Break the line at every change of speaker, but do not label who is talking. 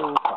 Oh.